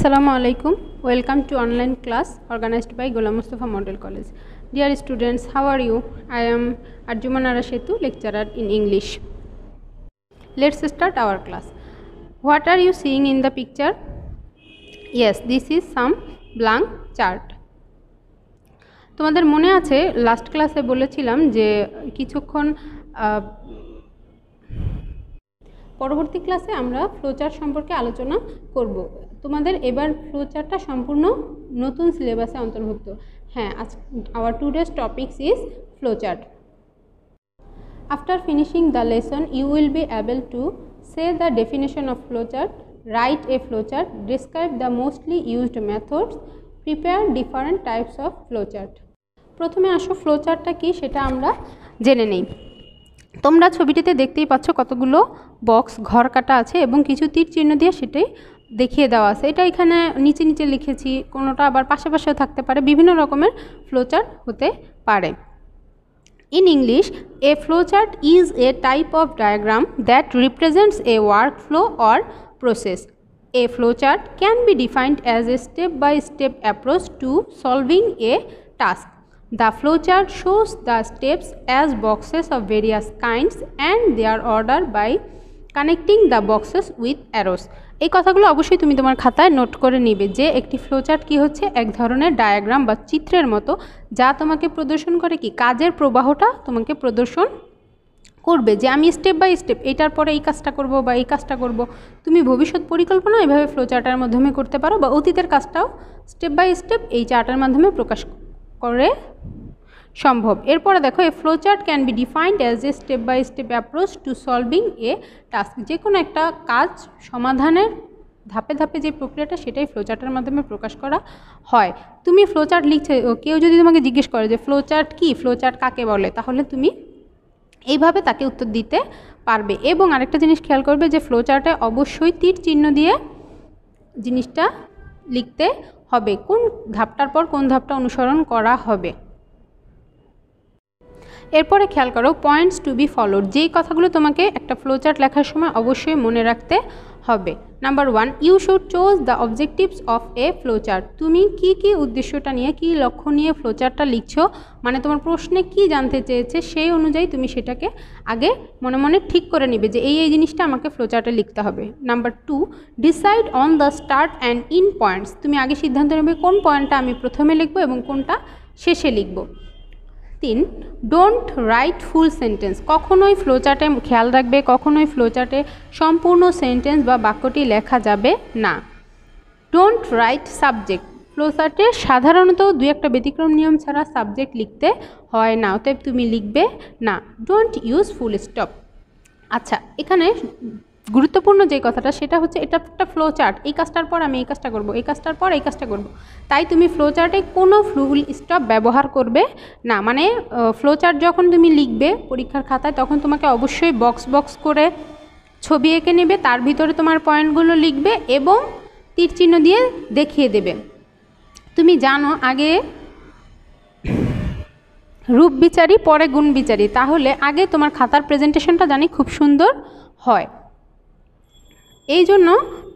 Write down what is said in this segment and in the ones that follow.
আসসালামু আলাইকুম। Welcome to online class organised by Golam Mustafa model college dear students how are you I am Arjumanara Setu lecturer in English let's start our class what are you seeing in the picture yes this is some blank chart তোমাদের মনে আছে last ক্লাসে বলেছিলাম যে কিছুক্ষণ পরবর্তী ক্লাসে আমরা ফ্লোচার সম্পর্কে আলোচনা করব। তোমাদের এবার ফ্লোচারটা সম্পূর্ণ নতুন সিলেবাসে অন্তর্ভুক্ত। হ্যাঁ আজ our today's topics is flowchart after finishing the lesson you will be able to say the definition of flowchart right a flowchart describe the mostly used methods prepare different types of flowchart প্রথমে আসো ফ্লোচার্টটা কি, সেটা আমরা জেনে নেই। তোমরা ছবিটিতে দেখতেই পাচ্ছ কতগুলো বক্স, ঘর কাটা আছে এবং কিছু তীর চিহ্ন দিয়ে সেটাই দেখিয়ে দেওয়া আছে। এটা এখানে নিচে নিচে লিখেছি, কোনোটা আবার পাশাপাশিও থাকতে পারে, বিভিন্ন রকমের ফ্লোচার হতে পারে। In English a flowchart is a type of diagram that represents a work flow or process a flowchart can be defined as a step by step approach to solving a task The flowchart shows the steps as boxes of various kinds and their order by connecting the boxes with arrows. এই কথাগুলো অবশ্যই তুমি তোমার খাতায় note করে নিবে যে একটি ফ্লোচার্ট কি হচ্ছে? এক ধরনের ডায়াগ্রাম বা চিত্রের মতো যা তোমাকে প্রদর্শন করে কি? কাজের প্রবাহটা তোমাকে প্রদর্শন করবে যে আমি স্টেপ বাই স্টেপ এটার পরে এই কাজটা করব বা এই কাজটা করব। তুমি ভবিষ্যৎ পরিকল্পনা এভাবে ফ্লো চার্টের মাধ্যমে করতে পারো বা অতীতের কাজটাও স্টেপ বাই স্টেপ এই চার্টের মাধ্যমে প্রকাশ করে সম্ভব। এরপরে দেখো a flow chart can be defined as a step by step approach to solving a task যে কোনো একটা কাজ সমাধানের ধাপে ধাপে যে প্রক্রিয়াটা, সেটাই ফ্লোচার্টের মাধ্যমে প্রকাশ করা হয়। তুমি ফ্লোচার্ট লিখছে কেউ যদি তোমাকে জিজ্ঞেস করে যে ফ্লোচার্ট কী ফ্লোচার্ট কাকে বলে, তাহলে তুমি এইভাবে তাকে উত্তর দিতে পারবে। এবং আরেকটা জিনিস খেয়াল করবে যে ফ্লোচার্টে অবশ্যই তীর চিহ্ন দিয়ে জিনিসটা লিখতে হবে? কোন ধাপটার পর কোন ধাপটা অনুসরণ করা হবে? এরপরে খেয়াল করো পয়েন্টস টু বি ফলোড যেই কথাগুলো তোমাকে একটা ফ্লোচার্ট লেখার সময় অবশ্যই মনে রাখতে হবে। Number one you should choose the objectives of a flowchart তুমি কি কি উদ্দেশ্যটা নিয়ে, কি লক্ষ্য নিয়ে ফ্লোচার্টটা লিখছো মানে তোমার প্রশ্নে কি জানতে চেয়েছে, সেই অনুযায়ী তুমি সেটাকে আগে মনে মনে ঠিক করে নিবে যে এই এই জিনিসটা আমাকে ফ্লোচার্টে লিখতে হবে। Number two decide on the start and end points তুমি আগে সিদ্ধান্ত নেবে কোন পয়েন্টটা আমি প্রথমে লিখব এবং কোনটা শেষে লিখব। তিন ডোন্ট রাইট ফুল সেন্টেন্স কখনোই ফ্লোচার্টে খেয়াল রাখবে, কখনোই ফ্লোচার্টে সম্পূর্ণ সেন্টেন্স বা বাক্যটি লেখা যাবে না। ডোন্ট রাইট সাবজেক্ট ফ্লোচার্টে সাধারণত দু একটা ব্যতিক্রম নিয়ম ছাড়া সাবজেক্ট লিখতে হয় না, অতএব তুমি লিখবে না। ডোন্ট ইউজ ফুল স্টপ আচ্ছা এখানে গুরুত্বপূর্ণ যে কথাটা, সেটা হচ্ছে এটা একটা ফ্লো চার্ট এই কাজটার পর আমি এই কাজটা করব, এই কাজটার পর এই কাজটা করব। তাই তুমি ফ্লো চার্টে কোনো ফুল স্টপ ব্যবহার করবে না। মানে ফ্লো চার্ট যখন তুমি লিখবে পরীক্ষার খাতায়, তখন তোমাকে অবশ্যই বক্স বক্স করে ছবি এঁকে নেবে, তার ভিতরে তোমার পয়েন্টগুলো লিখবে এবং তীর চিহ্ন দিয়ে দেখিয়ে দেবে। তুমি জানো, আগে রূপ বিচারি পরে গুণ বিচারি তাহলে আগে তোমার খাতার প্রেজেন্টেশনটা জানি খুব সুন্দর হয়। এই জন্য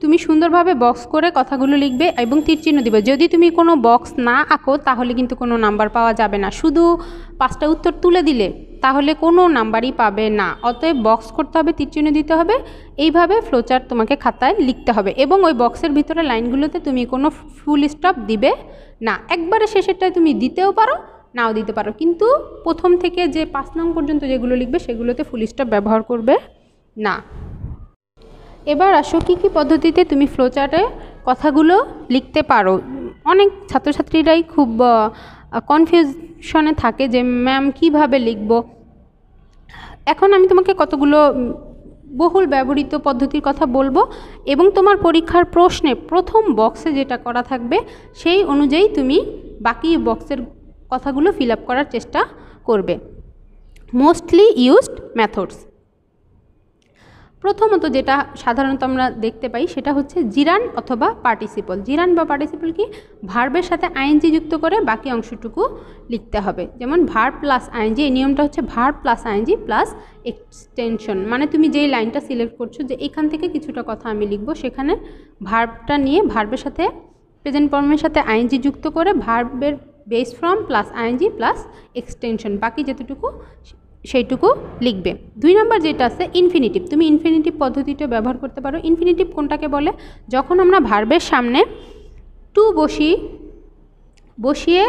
তুমি সুন্দরভাবে বক্স করে কথাগুলো লিখবে এবং তীরচিহ্ন দিবে। যদি তুমি কোনো বক্স না আঁকো, তাহলে কিন্তু কোনো নাম্বার পাওয়া যাবে না। শুধু পাঁচটা উত্তর তুলে দিলে, তাহলে কোনো নাম্বারই পাবে না। অতএব বক্স করতে হবে তীরচিহ্ন দিতে হবে। এইভাবে ফ্লোচার্ট তোমাকে খাতায় লিখতে হবে এবং ওই বক্সের ভিতরে লাইনগুলোতে তুমি কোনো ফুল স্টপ দিবে না। একবারে শেষেরটায় তুমি দিতেও পারো, নাও দিতে পারো। কিন্তু প্রথম থেকে যে পাঁচ নং পর্যন্ত যেগুলো লিখবে, সেগুলোতে ফুল স্টপ ব্যবহার করবে না। এবার আসো, কী কী পদ্ধতিতে তুমি ফ্লোচার্টে কথাগুলো লিখতে পারো? অনেক ছাত্রছাত্রীরাই খুব কনফিউশনে থাকে যে ম্যাম কীভাবে লিখব? এখন আমি তোমাকে কতগুলো বহুল ব্যবহৃত পদ্ধতির কথা বলব এবং তোমার পরীক্ষার প্রশ্নে প্রথম বক্সে যেটা করা থাকবে, সেই অনুযায়ী তুমি বাকি বক্সের কথাগুলো ফিল করার চেষ্টা করবে। মোস্টলি ইউজড মেথডস প্রথমত যেটা সাধারণত আমরা দেখতে পাই সেটা হচ্ছে জিরান অথবা পার্টিসিপল। জিরান বা পার্টিসিপল কি? ভার্বের সাথে আইএনজি যুক্ত করে বাকি অংশটুকু লিখতে হবে। যেমন ভার প্লাস আইএনজি, এই নিয়মটা হচ্ছে verb plus ING plus extension. মানে তুমি যেই লাইনটা সিলেক্ট করছ যে এখান থেকে কিছুটা কথা আমি লিখব, সেখানে ভার্বটা নিয়ে ভার্বের সাথে প্রেজেন্ট ফর্মের সাথে আইএনজি যুক্ত করে ভার্বের base form plus ING plus extension. বাকি যেতটুকু সেইটুকু লিখবে। দুই নম্বর যেটা আছে ইনফিনিটিভ তুমি ইনফিনিটিভ পদ্ধতিটা ব্যবহার করতে পারো। ইনফিনিটিভ কোনটাকে বলে? যখন আমরা ভার্বের সামনে টু বসি, বসিয়ে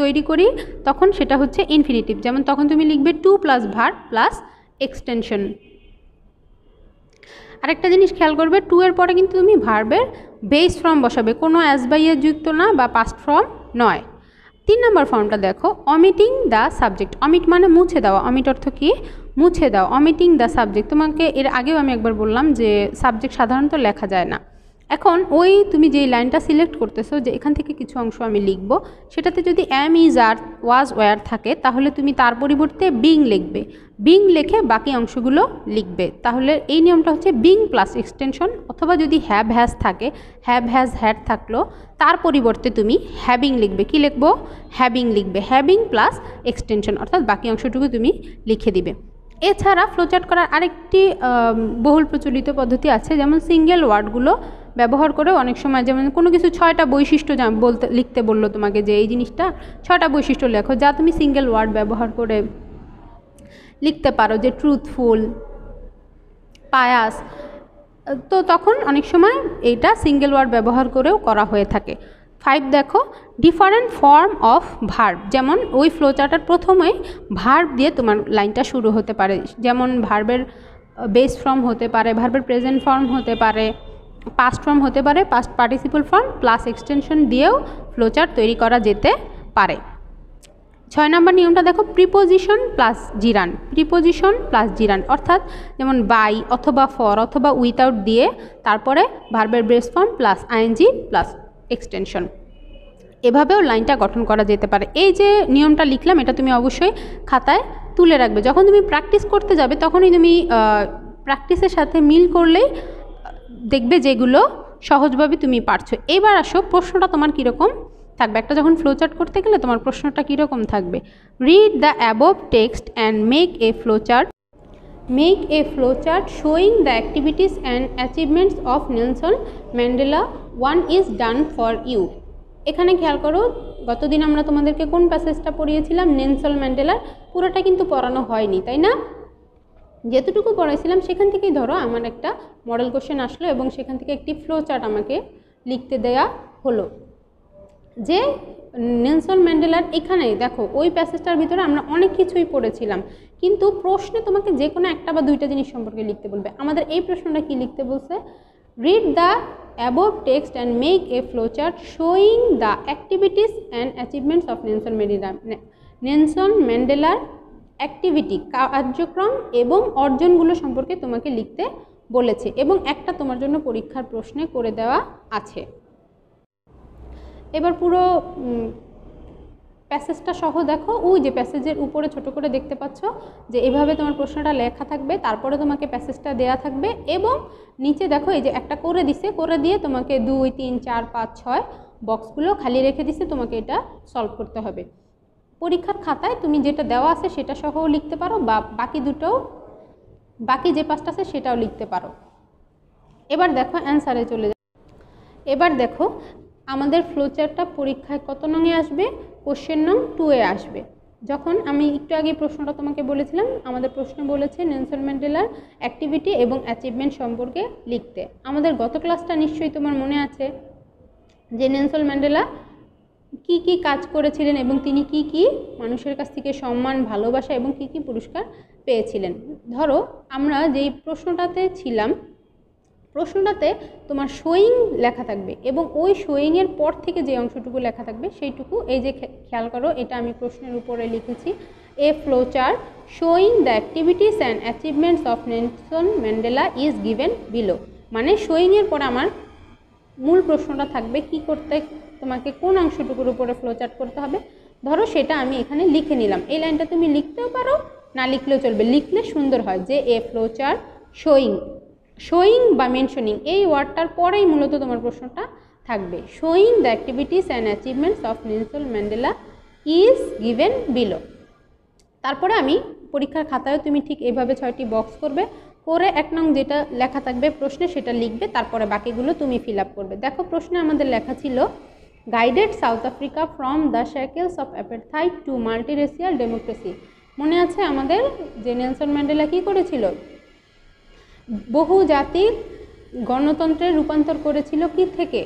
তৈরি করি, তখন সেটা হচ্ছে ইনফিনিটিভ যেমন তখন তুমি লিখবে to plus verb plus extension আরেকটা জিনিস খেয়াল করবে টু এর পরে কিন্তু তুমি ভার্বের বেস ফর্ম বসাবে। কোনো অ্যাজ বাইয়ের যুক্ত না বা পাস্ট ফর্ম নয়। তিন নম্বর ফর্মটা দেখো অমিটিং দ্য সাবজেক্ট অমিট মানে মুছে দেওয়া। অমিট অর্থ কি? মুছে দাও অমিটিং দ্য সাবজেক্ট তোমাকে এর আগেও আমি একবার বললাম যে সাবজেক্ট সাধারণত লেখা যায় না। এখন ওই তুমি যেই লাইনটা সিলেক্ট করতেছো যে এখান থেকে কিছু অংশ আমি লিখব, সেটাতে যদি am is R was were থাকে, তাহলে তুমি তার পরিবর্তে বিং লিখবে। বিং লিখে বাকি অংশগুলো লিখবে। তাহলে এই নিয়মটা হচ্ছে বিং প্লাস এক্সটেনশন অথবা যদি হ্যাভ হ্যাজ থাকে হ্যাভ হ্যাজ হ্যাড থাকল, তার পরিবর্তে তুমি হ্যাবিং লিখবে। কি লিখব? হ্যাবিং লিখবে। হ্যাবিং প্লাস এক্সটেনশন অর্থাৎ বাকি অংশটুকু তুমি লিখে দিবে। এছাড়া ফ্লোচার্ট করার আরেকটি বহুল প্রচলিত পদ্ধতি আছে, যেমন সিঙ্গেল ওয়ার্ডগুলো ব্যবহার করে অনেক সময় যেমন কোনো কিছু ছয়টা বৈশিষ্ট্য বলতে, লিখতে বলল তোমাকে যে এই জিনিসটা, ছয়টা বৈশিষ্ট্য লেখো, যা তুমি সিঙ্গেল ওয়ার্ড ব্যবহার করে লিখতে পারো যে ট্রুথফুল পায়াস তো তখন অনেক সময় এইটা সিঙ্গেল ওয়ার্ড ব্যবহার করেও করা হয়ে থাকে। ফাইভ দেখো ডিফারেন্ট ফর্ম অফ ভার্ব যেমন ওই ফ্লোচার্টার প্রথমে ভার্ব দিয়ে তোমার লাইনটা শুরু হতে পারে, যেমন ভার্বের বেস ফর্ম হতে পারে ভার্বের প্রেজেন্ট ফর্ম হতে পারে। পাস্ট ফর্ম হতে পারে past participle form plus extension দিয়েও ফ্লোচার্ট তৈরি করা যেতে পারে। ছয় নম্বর নিয়মটা দেখো preposition plus gerund preposition plus gerund অর্থাৎ যেমন বাই অথবা ফর অথবা উইথাউট দিয়ে তারপরে ভার্বের base form plus ING plus extension এভাবেও লাইনটা গঠন করা যেতে পারে। এই যে নিয়মটা লিখলাম, এটা তুমি অবশ্যই খাতায় তুলে রাখবে। যখন তুমি প্র্যাকটিস করতে যাবে, তখনই তুমি প্র্যাকটিসের সাথে মিল করলেই দেখবে যেগুলো সহজভাবে তুমি পারছ। এবার আসো, প্রশ্নটা তোমার কীরকম থাকবে? একটা যখন ফ্লোচার্ট করতে গেলে তোমার প্রশ্নটা কীরকম থাকবে? Read the above text and make a flowchart make a flowchart showing the activities and achievements of Nelson Mandela one is done for you এখানে খেয়াল করো, গতদিন আমরা তোমাদেরকে কোন প্যাসেজটা পড়িয়েছিলাম? নেনসল ম্যান্ডেলার পুরোটা কিন্তু পড়ানো হয়নি, তাই না? যেতটুকু পড়াইছিলাম, সেখান থেকেই ধরো আমার একটা মডেল কোশ্চেন আসলো এবং সেখান থেকে একটি ফ্লো চার্ট আমাকে লিখতে দেয়া হলো। যে নেলসন ম্যান্ডেলার এখানেই দেখো, ওই প্যাসেজটার ভিতরে আমরা অনেক কিছুই পড়েছিলাম, কিন্তু প্রশ্নে তোমাকে যে কোনো একটা বা দুইটা জিনিস সম্পর্কে লিখতে বলবে। আমাদের এই প্রশ্নটা কি লিখতে বলছে? Read the above text and make a flow chart showing the activities and achievements of Nelson Mandela Nelson ম্যান্ডেলার অ্যাক্টিভিটি কার্যক্রম এবং অর্জনগুলো সম্পর্কে তোমাকে লিখতে বলেছে এবং একটা তোমার জন্য পরীক্ষার প্রশ্নে করে দেওয়া আছে। এবার পুরো প্যাসেজটা সহ দেখো। ওই যে প্যাসেজের উপরে ছোট করে দেখতে পাচ্ছ যে এভাবে তোমার প্রশ্নটা লেখা থাকবে, তারপরে তোমাকে প্যাসেজটা দেয়া থাকবে এবং নিচে দেখো এই যে একটা করে দিছে, করে দিয়ে তোমাকে দুই, তিন, চার, পাঁচ, ছয় বক্সগুলো খালি রেখে দিছে, তোমাকে এটা সলভ করতে হবে। পরীক্ষার খাতায় তুমি যেটা দেওয়া আছে সেটা সহও লিখতে পারো বা বাকি দুটো, বাকি যে পাঁচটা আছে সেটাও লিখতে পারো। এবার দেখো অ্যান্সারে চলে যাও। এবার দেখো আমাদের ফ্লোচারটা পরীক্ষায় কত নঙে আসবে? কোশ্চেন নং টুয়ে আসবে। যখন আমি একটু আগে প্রশ্নটা তোমাকে বলেছিলাম, আমাদের প্রশ্ন বলেছে নেলসন ম্যান্ডেলার অ্যাক্টিভিটি এবং অ্যাচিভমেন্ট সম্পর্কে লিখতে। আমাদের গত ক্লাসটা নিশ্চয়ই তোমার মনে আছে যে নেলসন ম্যান্ডেলা কি কি কাজ করেছিলেন এবং তিনি কি কি মানুষের কাছ থেকে সম্মান, ভালোবাসা এবং কি কি পুরস্কার পেয়েছিলেন? ধরো, আমরা যেই প্রশ্নটাতে ছিলাম, প্রশ্নটাতে তোমার শোয়িং লেখা থাকবে এবং ওই শোয়িংয়ের পর থেকে যে অংশটুকু লেখা থাকবে সেইটুকু, এই যে খেয়াল করো, এটা আমি প্রশ্নের উপরে লিখেছি। A flowchart showing the activities and achievements of Nelson Mandela is given below মানে শোয়িংয়ের পর আমার মূল প্রশ্নটা থাকবে, কি করতে তোমাকে কোন অংশটুকুর উপরে ফ্লোচার্ট করতে হবে? ধরো সেটা আমি এখানে লিখে নিলাম। এই লাইনটা তুমি লিখতেও পারো, না লিখলেও চলবে। লিখলে সুন্দর হয় যে এ ফ্লোচার শোয়িং শোয়িং বা মেনশনিং এই ওয়ার্ডটার পরেই মূলত তোমার প্রশ্নটা থাকবে। Showing the activities and achievements of Nelson Mandela is given below তারপরে আমি পরীক্ষার খাতায় তুমি ঠিক এইভাবে ছয়টি বক্স করবে, করে এক নং যেটা লেখা থাকবে প্রশ্নে সেটা লিখবে, তারপরে বাকিগুলো তুমি ফিল করবে। দেখো প্রশ্নে আমাদের লেখা ছিল guided South Africa from the shackles of apartheid to multiracial democracy মনে আছে আমাদের যে নেলসন ম্যান্ডেলা কী করেছিল? বহু জাতির গণতন্ত্রে রূপান্তর করেছিল কি থেকে?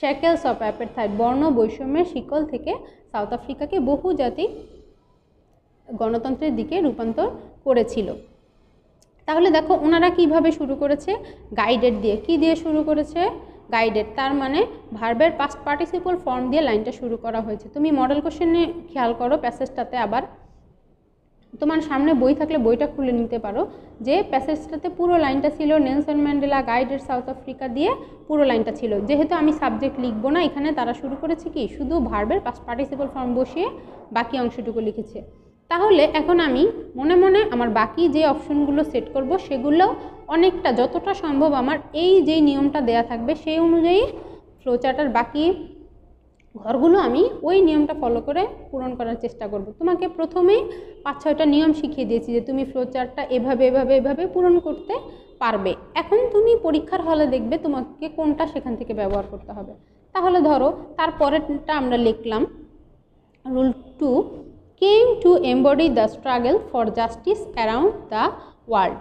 শ্যাকেলস অফ অ্যাপেথাইট বর্ণ বৈষম্যের শিকল থেকে সাউথ আফ্রিকাকে বহু জাতি গণতন্ত্রের দিকে রূপান্তর করেছিল। তাহলে দেখো, ওনারা কীভাবে শুরু করেছে? গাইডেড দিয়ে। কি দিয়ে শুরু করেছে? গাইডেড তার মানে ভার্বের পাস্ট পার্টিসিপল ফর্ম দিয়ে লাইনটা শুরু করা হয়েছে। তুমি মডেল কোশ্চেনে খেয়াল করো প্যাসেজটাতে আবার তোমার সামনে বই থাকলে বইটা খুলে নিতে পারো, যে প্যাসেজটাতে পুরো লাইনটা ছিল Nelson Mandela guided South Africa দিয়ে পুরো লাইনটা ছিল। যেহেতু আমি সাবজেক্ট লিখব না, এখানে তারা শুরু করেছে কি? শুধু ভার্বের পার্টিসিপল ফর্ম বসিয়ে বাকি অংশটুকু লিখেছে। তাহলে এখন আমি মনে মনে আমার বাকি যে অপশনগুলো সেট করব, সেগুলো অনেকটা যতটা সম্ভব আমার এই যে নিয়মটা দেয়া থাকবে, সেই অনুযায়ী ফ্লোচার্টার বাকি ঘরগুলো আমি ওই নিয়মটা ফলো করে পূরণ করার চেষ্টা করব। তোমাকে প্রথমেই পাঁচ, ছয়টা নিয়ম শিখিয়ে দিয়েছি যে তুমি ফ্লোচার্টটা এভাবে এভাবে এভাবে পূরণ করতে পারবে। এখন তুমি পরীক্ষার হলে দেখবে তোমাকে কোনটা সেখান থেকে ব্যবহার করতে হবে। তাহলে ধরো, তারপরেরটা আমরা লিখলাম rule two came to embody the struggle for justice around the world.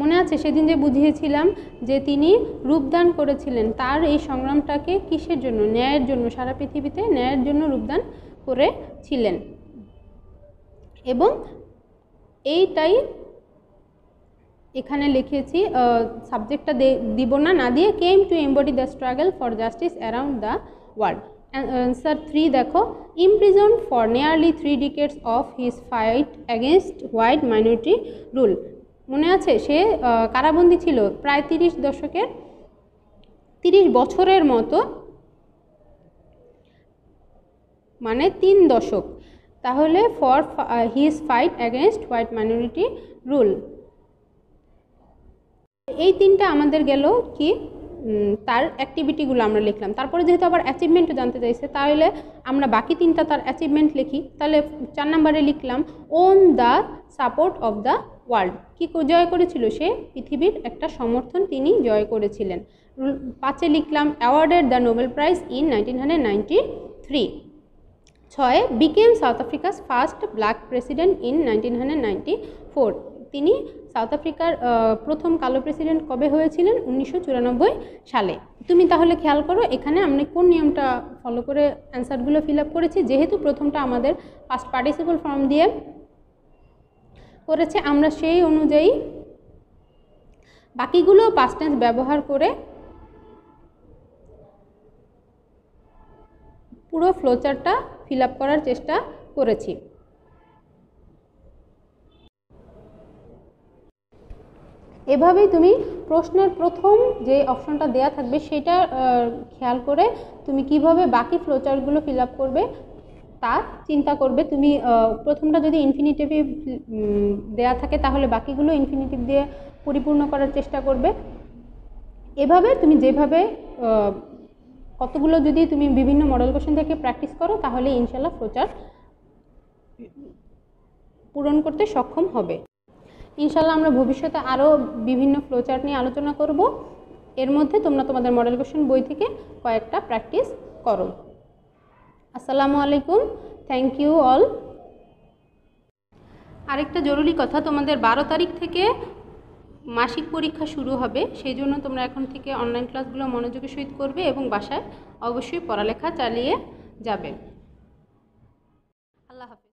মনে আছে সেদিন যে বুঝিয়েছিলাম যে তিনি রূপদান করেছিলেন, তার এই সংগ্রামটাকে কিসের জন্য? ন্যায়ের জন্য, সারা পৃথিবীতে ন্যায়ের জন্য রূপদান করেছিলেন। এবং এইটাই এখানে লিখেছি সাবজেক্টটা দিব না না দিয়ে came to embody the struggle for justice around the world answer three দেখো imprisoned for nearly three decades of his fight against white minority rule মনে আছে? সে কারাবন্দী ছিল প্রায় তিরিশ দশকের, তিরিশ বছরের মতো মানে তিন দশক। তাহলে for his fight against white minority rule এই তিনটা আমাদের গেল কি? তার অ্যাক্টিভিটিগুলো আমরা লিখলাম। তারপরে যেহেতু আবার অ্যাচিভমেন্টও জানতে চাইছে, তাহলে আমরা বাকি তিনটা তার অ্যাচিভমেন্ট লিখি। তাহলে চার নম্বরে লিখলাম won the support of the world কী জয় করেছিল সে? পৃথিবীর একটা সমর্থন তিনি জয় করেছিলেন। পাঁচে লিখলাম awarded the Nobel Prize in nineteen hundred ninety three ছয়ে became South Africa's first black president in nineteen ninety four তিনি সাউথ আফ্রিকার প্রথম কালো প্রেসিডেন্ট কবে হয়েছিলেন? উনিশশো চুরানব্বই সালে। তুমি তাহলে খেয়াল করো, এখানে আমরা কোন নিয়মটা ফলো করে অ্যান্সারগুলো ফিল আপ করেছি? যেহেতু প্রথমটা আমাদের ফার্স্ট পার্টিসিপল ফর্ম দিয়ে করেছে, আমরা সেই অনুযায়ী বাকিগুলো পাস্ট টেন্স ব্যবহার করে পুরো ফ্লোচারটা ফিল আপ করার চেষ্টা করেছি। এভাবেই তুমি প্রশ্নের প্রথম যে অপশনটা দেয়া থাকবে সেটা খেয়াল করে তুমি কীভাবে বাকি ফ্লোচারগুলো ফিল আপ করবে, তা চিন্তা করবে। তুমি প্রথমটা যদি ইনফিনিটিভ দেয়া থাকে তাহলে বাকিগুলো ইনফিনিটিভ দিয়ে পরিপূর্ণ করার চেষ্টা করবে। এভাবে তুমি যেভাবে কতগুলো যদি তুমি বিভিন্ন মডেল কোশ্চেন থেকে প্র্যাকটিস করো তাহলে ইনশাল্লাহ ফ্লোচার পূরণ করতে সক্ষম হবে। ইনশাল্লাহ আমরা ভবিষ্যতে আরও বিভিন্ন ফ্লোচার্ট নিয়ে আলোচনা করব। এর মধ্যে তোমরা তোমাদের মডেল কোশ্চেন বই থেকে কয়েকটা প্র্যাকটিস করো। আসসালামু আলাইকুম থ্যাংক ইউ অল আরেকটা জরুরি কথা, তোমাদের বারো তারিখ থেকে মাসিক পরীক্ষা শুরু হবে, সেই জন্য তোমরা এখন থেকে অনলাইন ক্লাসগুলো মনোযোগের সহিত করবে এবং বাসায় অবশ্যই পড়ালেখা চালিয়ে যাবে।